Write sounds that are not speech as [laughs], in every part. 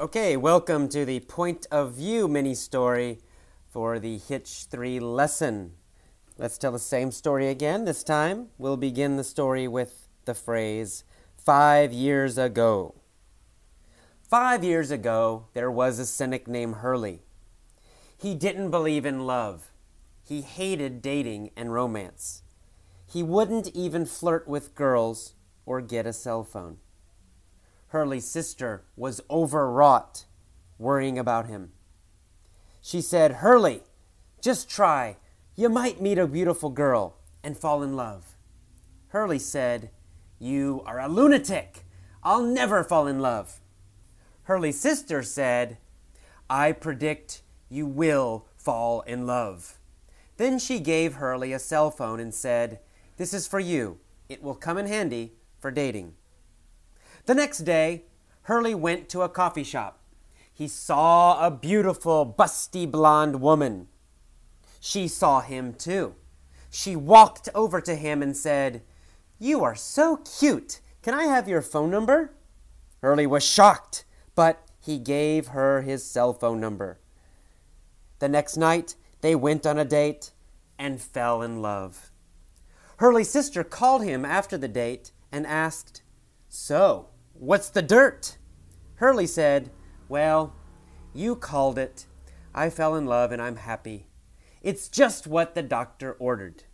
Okay, welcome to the Point of View mini story for the Hitch 3 lesson. Let's tell the same story again. This time, we'll begin the story with the phrase, five years ago. Five years ago, there was a cynic named Hurley. He didn't believe in love. He hated dating and romance. He wouldn't even flirt with girls or get a cell phone. Hurley's sister was overwrought, worrying about him. She said, Hurley, just try. You might meet a beautiful girl and fall in love. Hurley said, You are a lunatic. I'll never fall in love. Hurley's sister said, I predict you will fall in love. Then she gave Hurley a cell phone and said, This is for you. It will come in handy for dating. The next day, Hurley went to a coffee shop. He saw a beautiful, busty blonde woman. She saw him too. She walked over to him and said, You are so cute. Can I have your phone number? Hurley was shocked, but he gave her his cell phone number. The next night, they went on a date and fell in love. Hurley's sister called him after the date and asked, So, What's the dirt? Hurley said, Well, you called it. I fell in love and I'm happy. It's just what the doctor ordered.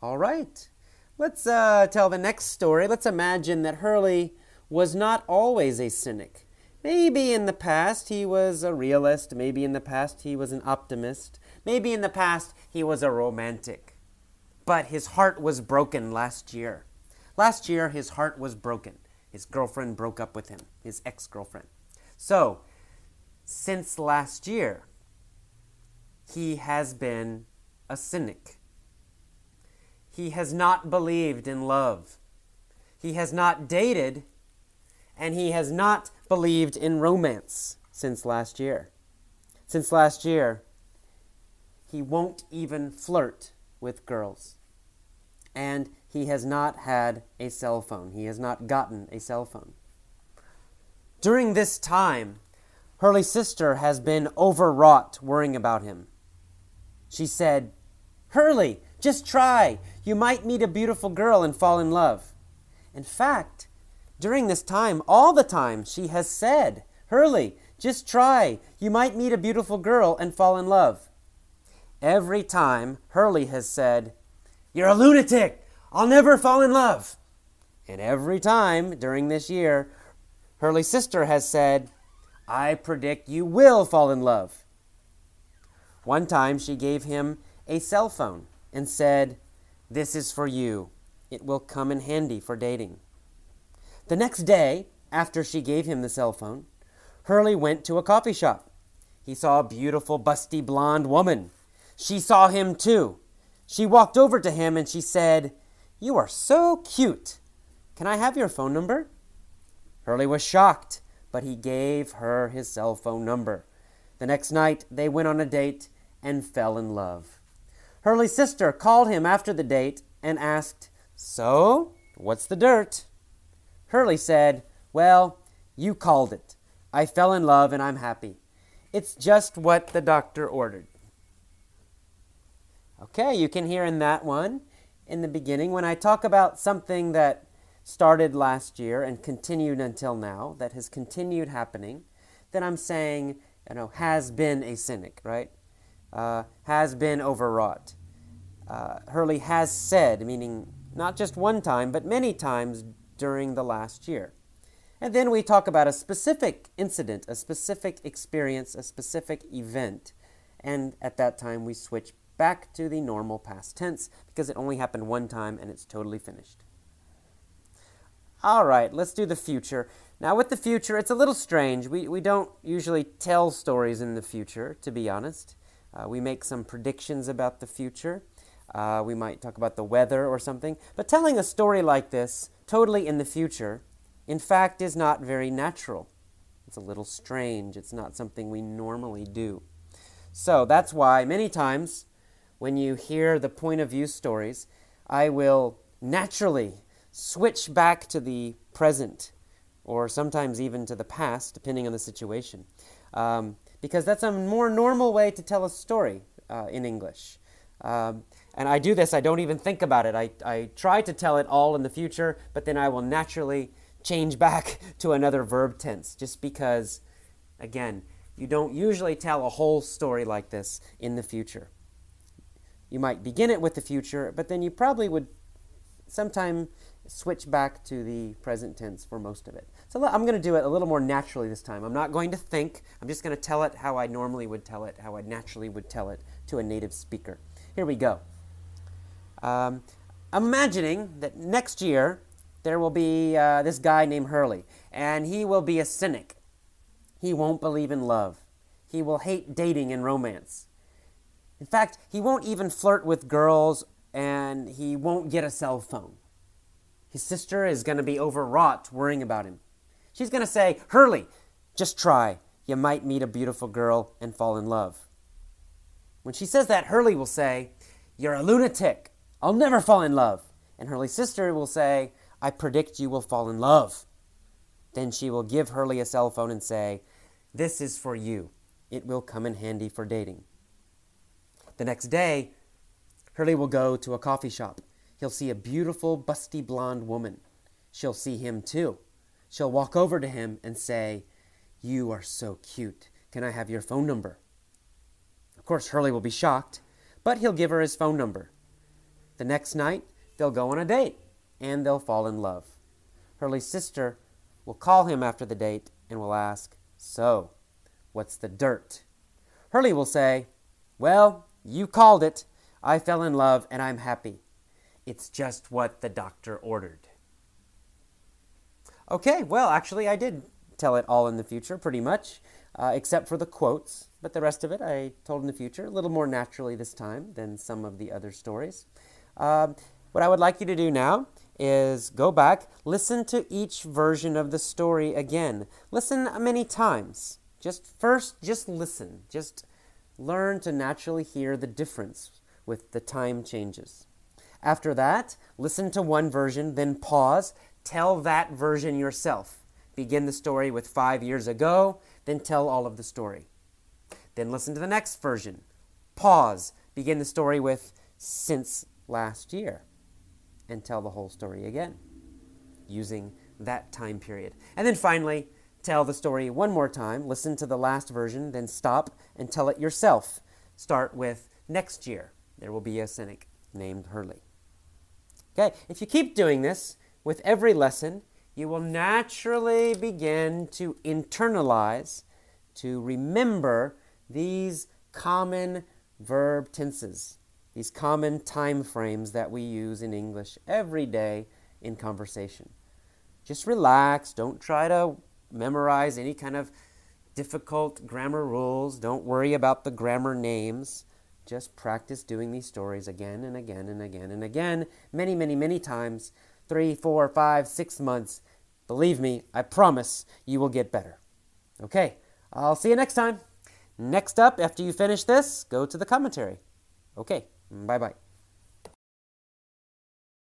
All right. Let's uh, tell the next story. Let's imagine that Hurley was not always a cynic. Maybe in the past he was a realist. Maybe in the past he was an optimist. Maybe in the past he was a romantic. But his heart was broken last year. Last year, his heart was broken. His girlfriend broke up with him, his ex girlfriend. So, since last year, he has been a cynic. He has not believed in love. He has not dated, and he has not believed in romance since last year. Since last year, he won't even flirt with girls. And he has not had a cell phone. He has not gotten a cell phone. During this time, Hurley's sister has been overwrought worrying about him. She said, Hurley, just try. You might meet a beautiful girl and fall in love. In fact, during this time, all the time, she has said, Hurley, just try. You might meet a beautiful girl and fall in love. Every time, Hurley has said, You're a lunatic. I'll never fall in love. And every time during this year, Hurley's sister has said, I predict you will fall in love. One time she gave him a cell phone and said, This is for you. It will come in handy for dating. The next day, after she gave him the cell phone, Hurley went to a coffee shop. He saw a beautiful, busty blonde woman. She saw him too. She walked over to him and she said, you are so cute. Can I have your phone number? Hurley was shocked, but he gave her his cell phone number. The next night, they went on a date and fell in love. Hurley's sister called him after the date and asked, So, what's the dirt? Hurley said, Well, you called it. I fell in love and I'm happy. It's just what the doctor ordered. Okay, you can hear in that one in the beginning, when I talk about something that started last year and continued until now, that has continued happening, then I'm saying, you know, has been a cynic, right? Uh, has been overwrought. Uh, Hurley has said, meaning not just one time, but many times during the last year. And then we talk about a specific incident, a specific experience, a specific event. And at that time, we switch back to the normal past tense because it only happened one time and it's totally finished. All right, let's do the future. Now, with the future, it's a little strange. We, we don't usually tell stories in the future, to be honest. Uh, we make some predictions about the future. Uh, we might talk about the weather or something. But telling a story like this, totally in the future, in fact, is not very natural. It's a little strange. It's not something we normally do. So that's why many times when you hear the point of view stories, I will naturally switch back to the present or sometimes even to the past, depending on the situation. Um, because that's a more normal way to tell a story uh, in English. Um, and I do this, I don't even think about it. I, I try to tell it all in the future, but then I will naturally change [laughs] back to another verb tense just because, again, you don't usually tell a whole story like this in the future. You might begin it with the future, but then you probably would sometime switch back to the present tense for most of it. So I'm going to do it a little more naturally this time. I'm not going to think. I'm just going to tell it how I normally would tell it, how I naturally would tell it to a native speaker. Here we go. Um, I'm imagining that next year there will be uh, this guy named Hurley, and he will be a cynic. He won't believe in love. He will hate dating and romance. In fact, he won't even flirt with girls, and he won't get a cell phone. His sister is going to be overwrought worrying about him. She's going to say, Hurley, just try. You might meet a beautiful girl and fall in love. When she says that, Hurley will say, You're a lunatic. I'll never fall in love. And Hurley's sister will say, I predict you will fall in love. Then she will give Hurley a cell phone and say, This is for you. It will come in handy for dating. The next day, Hurley will go to a coffee shop. He'll see a beautiful, busty blonde woman. She'll see him too. She'll walk over to him and say, You are so cute. Can I have your phone number? Of course, Hurley will be shocked, but he'll give her his phone number. The next night, they'll go on a date and they'll fall in love. Hurley's sister will call him after the date and will ask, So, what's the dirt? Hurley will say, Well, you called it. I fell in love and I'm happy. It's just what the doctor ordered. Okay, well, actually, I did tell it all in the future, pretty much, uh, except for the quotes. But the rest of it I told in the future, a little more naturally this time than some of the other stories. Uh, what I would like you to do now is go back, listen to each version of the story again. Listen many times. Just first, just listen. Just learn to naturally hear the difference with the time changes. After that, listen to one version, then pause, tell that version yourself. Begin the story with five years ago, then tell all of the story. Then listen to the next version. Pause, begin the story with since last year and tell the whole story again using that time period. And then finally, tell the story one more time, listen to the last version, then stop and tell it yourself. Start with next year. There will be a cynic named Hurley. Okay, if you keep doing this with every lesson, you will naturally begin to internalize, to remember these common verb tenses these common time frames that we use in English every day in conversation. Just relax. Don't try to memorize any kind of difficult grammar rules. Don't worry about the grammar names. Just practice doing these stories again and again and again and again, many, many, many times three, four, five, six months. Believe me, I promise you will get better. Okay, I'll see you next time. Next up, after you finish this, go to the commentary. Okay. Bye bye.